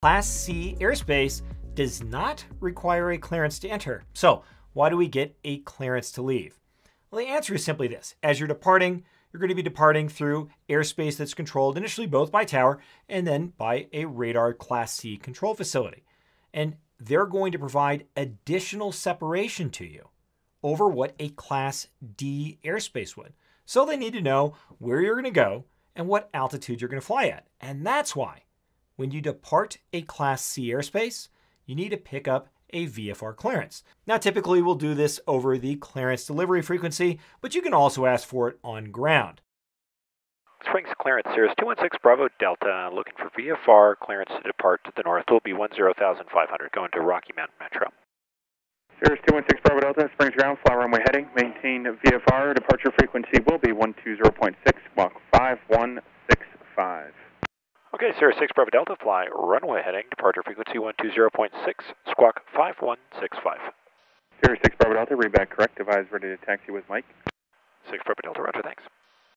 Class C airspace does not require a clearance to enter. So why do we get a clearance to leave? Well, the answer is simply this. As you're departing, you're going to be departing through airspace that's controlled initially both by tower and then by a radar Class C control facility. And they're going to provide additional separation to you over what a Class D airspace would. So they need to know where you're going to go and what altitude you're going to fly at. And that's why when you depart a Class C airspace, you need to pick up a VFR clearance. Now, typically we'll do this over the clearance delivery frequency, but you can also ask for it on ground. Springs clearance, Cirrus 216 Bravo Delta, looking for VFR clearance to depart to the north. Will be 10,500, going to Rocky Mountain Metro. Cirrus 216 Bravo Delta, Springs ground, fly runway heading, maintain VFR, departure frequency will be 120.6, squawk 5165. Okay, Cirrus 6 Bravo Delta, fly runway heading, departure frequency 120.6, squawk 5165. Cirrus 6 Bravo Delta, read back correct, device ready to taxi with Mike. 6 Bravo Delta, roger, thanks.